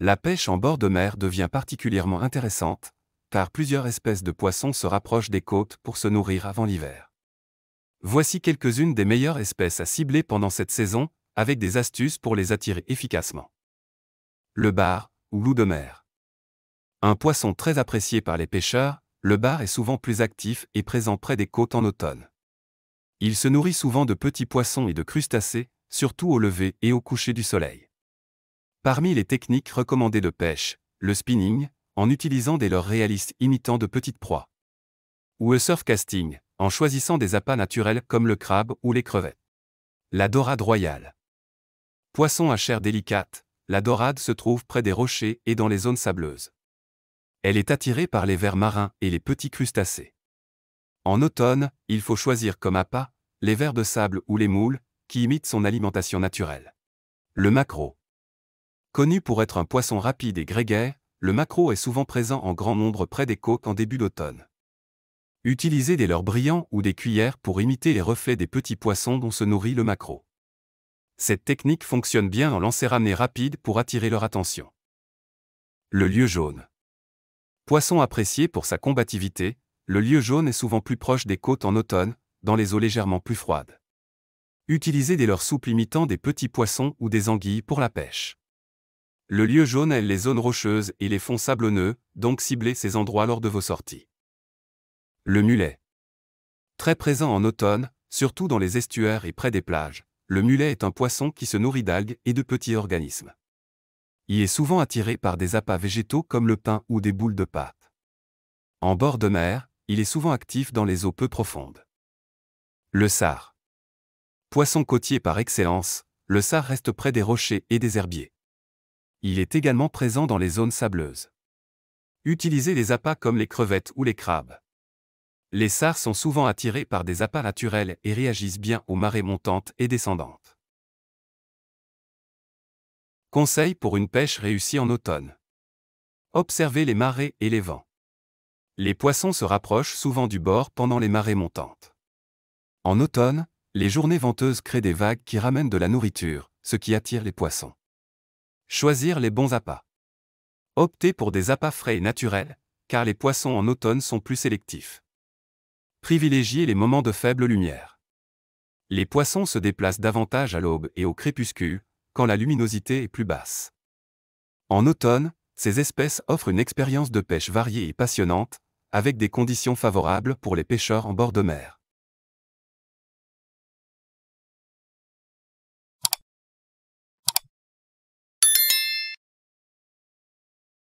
La pêche en bord de mer devient particulièrement intéressante, car plusieurs espèces de poissons se rapprochent des côtes pour se nourrir avant l'hiver. Voici quelques-unes des meilleures espèces à cibler pendant cette saison, avec des astuces pour les attirer efficacement. Le bar, ou loup de mer. Un poisson très apprécié par les pêcheurs, le bar est souvent plus actif et présent près des côtes en automne. Il se nourrit souvent de petits poissons et de crustacés, surtout au lever et au coucher du soleil. Parmi les techniques recommandées de pêche, le spinning, en utilisant des leurres réalistes imitant de petites proies. Ou le surf casting, en choisissant des appâts naturels comme le crabe ou les crevettes. La dorade royale. Poisson à chair délicate, la dorade se trouve près des rochers et dans les zones sableuses. Elle est attirée par les vers marins et les petits crustacés. En automne, il faut choisir comme appât les vers de sable ou les moules, qui imitent son alimentation naturelle. Le maquereau. Connu pour être un poisson rapide et grégaire, le maquereau est souvent présent en grand nombre près des côtes en début d'automne. Utilisez des leurres brillants ou des cuillères pour imiter les reflets des petits poissons dont se nourrit le maquereau. Cette technique fonctionne bien en lancer ramener rapide pour attirer leur attention. Le lieu jaune. Poisson apprécié pour sa combativité, le lieu jaune est souvent plus proche des côtes en automne, dans les eaux légèrement plus froides. Utilisez des leurres souples imitant des petits poissons ou des anguilles pour la pêche. Le lieu jaune aime les zones rocheuses et les fonds sablonneux, donc ciblez ces endroits lors de vos sorties. Le mulet. Très présent en automne, surtout dans les estuaires et près des plages, le mulet est un poisson qui se nourrit d'algues et de petits organismes. Il est souvent attiré par des appâts végétaux comme le pain ou des boules de pâte. En bord de mer, il est souvent actif dans les eaux peu profondes. Le sard. Poisson côtier par excellence, le sard reste près des rochers et des herbiers. Il est également présent dans les zones sableuses. Utilisez les appâts comme les crevettes ou les crabes. Les sards sont souvent attirés par des appâts naturels et réagissent bien aux marées montantes et descendantes. Conseil pour une pêche réussie en automne. Observez les marées et les vents. Les poissons se rapprochent souvent du bord pendant les marées montantes. En automne, les journées venteuses créent des vagues qui ramènent de la nourriture, ce qui attire les poissons. Choisir les bons appâts. Optez pour des appâts frais et naturels, car les poissons en automne sont plus sélectifs. Privilégiez les moments de faible lumière. Les poissons se déplacent davantage à l'aube et au crépuscule, quand la luminosité est plus basse. En automne, ces espèces offrent une expérience de pêche variée et passionnante, avec des conditions favorables pour les pêcheurs en bord de mer.